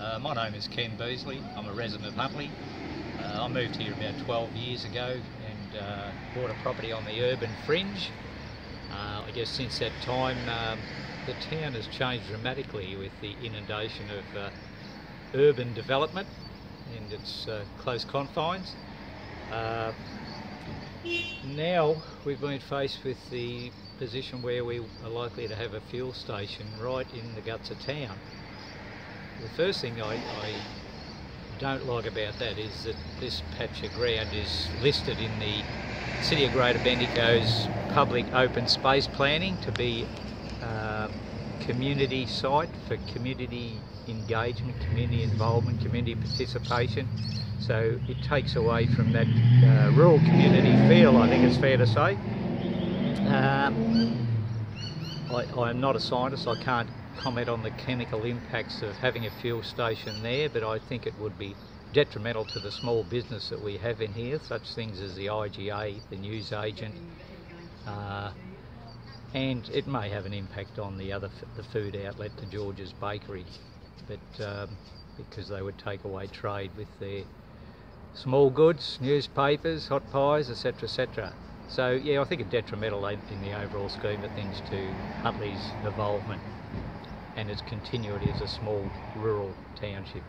Uh, my name is Ken Beasley. I'm a resident of Huntly. Uh, I moved here about 12 years ago and uh, bought a property on the urban fringe. Uh, I guess since that time um, the town has changed dramatically with the inundation of uh, urban development and its uh, close confines. Now we've been faced with the position where we are likely to have a fuel station right in the guts of town. The first thing I, I don't like about that is that this patch of ground is listed in the City of Greater Bendigo's public open space planning to be uh, community site for community engagement, community involvement, community participation. So it takes away from that uh, rural community feel, I think it's fair to say. Um, I, I'm not a scientist, I can't comment on the chemical impacts of having a fuel station there, but I think it would be detrimental to the small business that we have in here, such things as the IGA, the news agent, uh, and it may have an impact on the other the food outlet, the George's Bakery, but um, because they would take away trade with their small goods, newspapers, hot pies, etc., etc. So yeah, I think it's detrimental in the overall scheme of things to Huntly's involvement and its continuity as a small rural township.